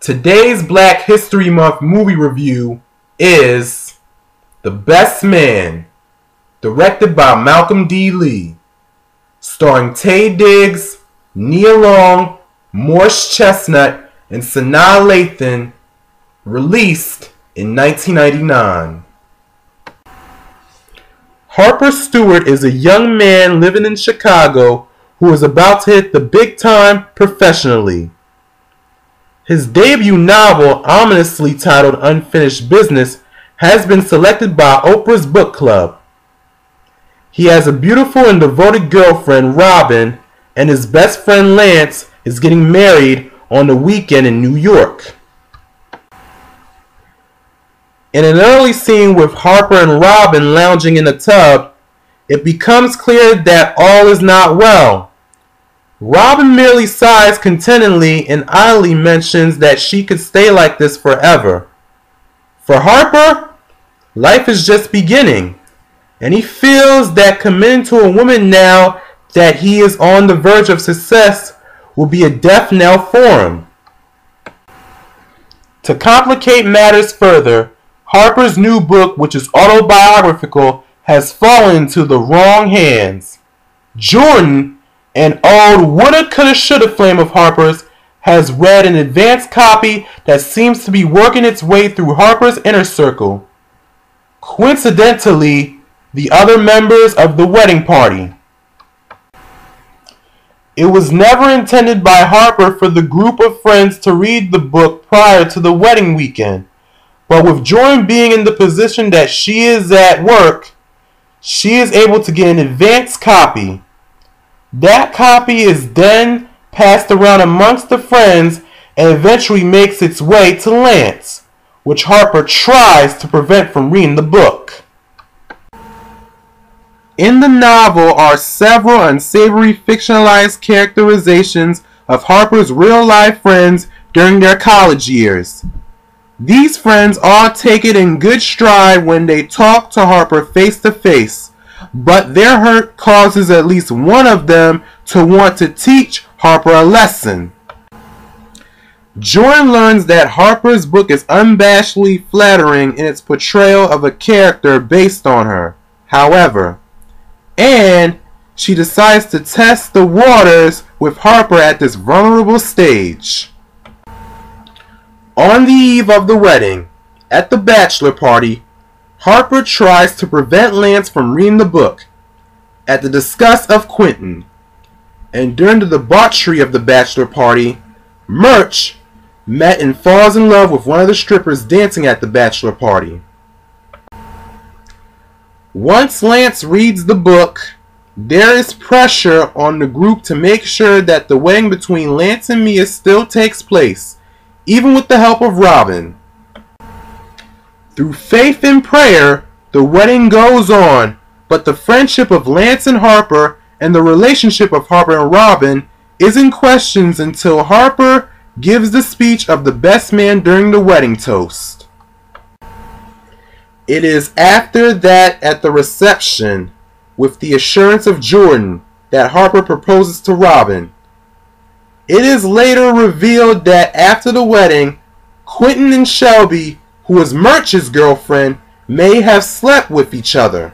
Today's Black History Month movie review is The Best Man, directed by Malcolm D. Lee, starring Taye Diggs, Nia Long, Morris Chestnut, and Sanaa Lathan, released in 1999. Harper Stewart is a young man living in Chicago who is about to hit the big time professionally. His debut novel, ominously titled Unfinished Business, has been selected by Oprah's Book Club. He has a beautiful and devoted girlfriend, Robin, and his best friend Lance is getting married on the weekend in New York. In an early scene with Harper and Robin lounging in a tub, it becomes clear that all is not well. Robin merely sighs contentedly and idly mentions that she could stay like this forever. For Harper, life is just beginning, and he feels that committing to a woman now that he is on the verge of success will be a death knell for him. To complicate matters further, Harper's new book, which is autobiographical, has fallen into the wrong hands. Jordan an old woulda, coulda, shoulda flame of Harper's has read an advanced copy that seems to be working its way through Harper's inner circle. Coincidentally, the other members of the wedding party. It was never intended by Harper for the group of friends to read the book prior to the wedding weekend. But with Jordan being in the position that she is at work, she is able to get an advanced copy. That copy is then passed around amongst the friends and eventually makes its way to Lance, which Harper tries to prevent from reading the book. In the novel are several unsavory fictionalized characterizations of Harper's real life friends during their college years. These friends all take it in good stride when they talk to Harper face to face but their hurt causes at least one of them to want to teach Harper a lesson. Jordan learns that Harper's book is unabashedly flattering in its portrayal of a character based on her, however, and she decides to test the waters with Harper at this vulnerable stage. On the eve of the wedding, at the bachelor party, Harper tries to prevent Lance from reading the book at the disgust of Quentin. And during the debauchery of the bachelor party, Murch met and falls in love with one of the strippers dancing at the bachelor party. Once Lance reads the book, there is pressure on the group to make sure that the wedding between Lance and Mia still takes place, even with the help of Robin. Through faith and prayer, the wedding goes on, but the friendship of Lance and Harper and the relationship of Harper and Robin is in questions until Harper gives the speech of the best man during the wedding toast. It is after that at the reception, with the assurance of Jordan, that Harper proposes to Robin. It is later revealed that after the wedding, Quentin and Shelby who was Murch's girlfriend, may have slept with each other.